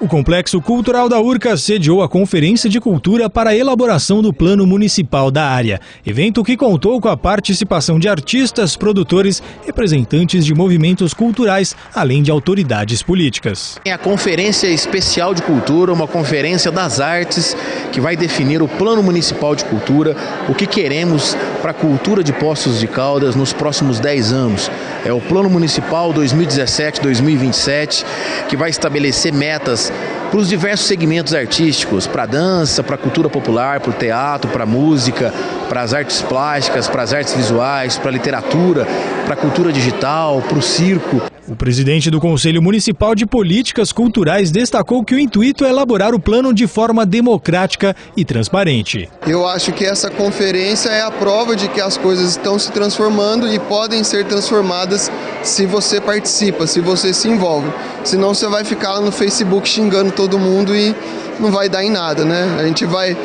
O Complexo Cultural da Urca sediou a Conferência de Cultura para a elaboração do Plano Municipal da área. Evento que contou com a participação de artistas, produtores, representantes de movimentos culturais, além de autoridades políticas. É a Conferência Especial de Cultura, uma conferência das artes que vai definir o Plano Municipal de Cultura, o que queremos para a cultura de Poços de Caldas nos próximos 10 anos. É o Plano Municipal 2017-2027 que vai estabelecer metas para os diversos segmentos artísticos, para a dança, para a cultura popular, para o teatro, para a música, para as artes plásticas, para as artes visuais, para a literatura, para a cultura digital, para o circo. O presidente do Conselho Municipal de Políticas Culturais destacou que o intuito é elaborar o plano de forma democrática e transparente. Eu acho que essa conferência é a prova de que as coisas estão se transformando e podem ser transformadas se você participa, se você se envolve. Senão você vai ficar lá no Facebook xingando todo mundo e não vai dar em nada, né? A gente vai.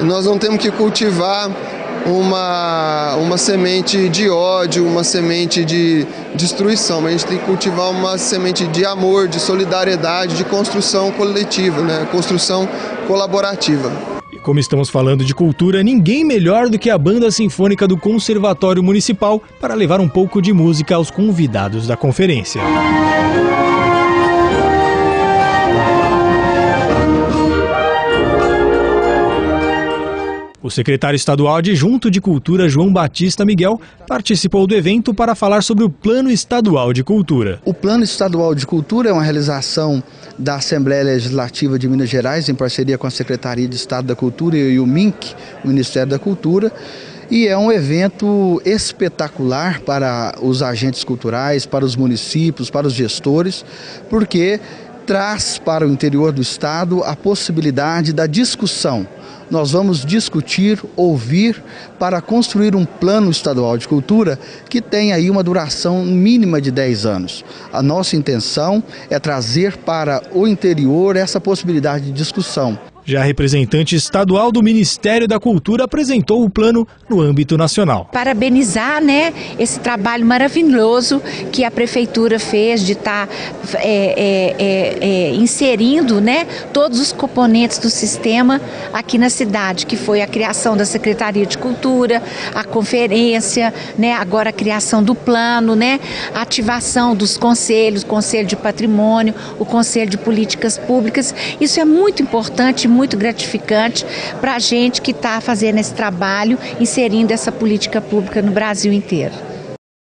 Nós não temos que cultivar uma, uma semente de ódio, uma semente de destruição, mas a gente tem que cultivar uma semente de amor, de solidariedade, de construção coletiva, né? construção colaborativa. E como estamos falando de cultura, ninguém melhor do que a Banda Sinfônica do Conservatório Municipal para levar um pouco de música aos convidados da conferência. O secretário estadual adjunto de Cultura, João Batista Miguel, participou do evento para falar sobre o Plano Estadual de Cultura. O Plano Estadual de Cultura é uma realização da Assembleia Legislativa de Minas Gerais, em parceria com a Secretaria de Estado da Cultura e o MINC, o Ministério da Cultura. E é um evento espetacular para os agentes culturais, para os municípios, para os gestores, porque traz para o interior do estado a possibilidade da discussão nós vamos discutir, ouvir para construir um plano estadual de cultura que tenha aí uma duração mínima de 10 anos. A nossa intenção é trazer para o interior essa possibilidade de discussão. Já a representante estadual do Ministério da Cultura apresentou o plano no âmbito nacional. Parabenizar né, esse trabalho maravilhoso que a Prefeitura fez de estar tá, é, é, é, é, inserindo né, todos os componentes do sistema aqui na cidade, que foi a criação da Secretaria de Cultura, a conferência, né, agora a criação do plano, né, a ativação dos conselhos, o Conselho de Patrimônio, o Conselho de Políticas Públicas. Isso é muito importante, muito gratificante para a gente que está fazendo esse trabalho, inserindo essa política pública no Brasil inteiro.